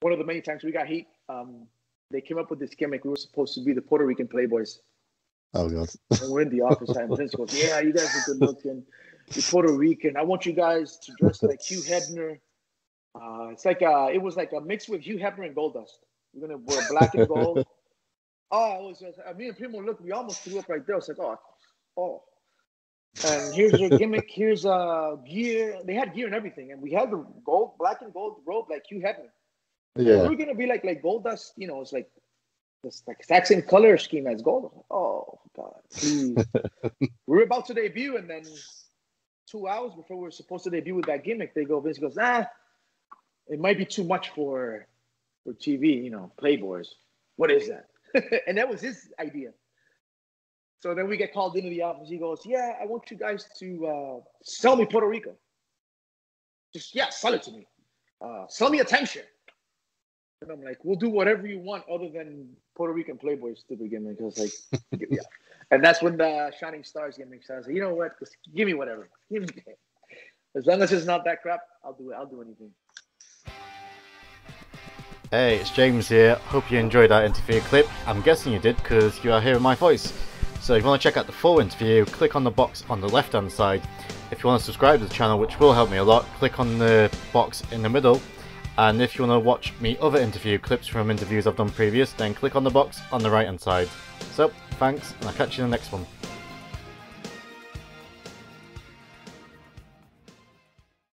one of the many times we got heat, um, they came up with this gimmick. We were supposed to be the Puerto Rican Playboys. Oh god. And we're in the office, Vince goes, "Yeah, you guys are good looking. You're Puerto Rican. I want you guys to dress like Hugh Hefner. Uh, it's like uh, it was like a mix with Hugh Hefner and Goldust. We're gonna wear black and gold. oh, it was just, uh, me and Primo looked. We almost threw up right there. It's like, oh, oh. And here's your gimmick. Here's uh gear. They had gear and everything, and we had the gold, black and gold robe like Hugh Hefner. Yeah. We're gonna be like like Goldust, You know, it's like this like exact same color scheme as gold. Oh God, please. we're about to debut, and then two hours before we are supposed to debut with that gimmick, they go. Vince goes, ah, it might be too much for for TV. You know, Playboys. What is that? and that was his idea. So then we get called into the office. He goes, "Yeah, I want you guys to uh, sell me Puerto Rico. Just yeah, sell it to me. Uh, sell me a timeshare." And I'm like, "We'll do whatever you want, other than Puerto Rican Playboys to begin with." Because like, yeah. And that's when the Shining Stars. I was like, "You know what? Just give me whatever. Give me as long as it's not that crap. I'll do it. I'll do anything." Hey, it's James here. Hope you enjoyed that interview clip. I'm guessing you did because you are hearing my voice. So if you want to check out the full interview, click on the box on the left hand side. If you want to subscribe to the channel, which will help me a lot, click on the box in the middle. And if you want to watch me other interview clips from interviews I've done previous, then click on the box on the right hand side. So, thanks, and I'll catch you in the next one.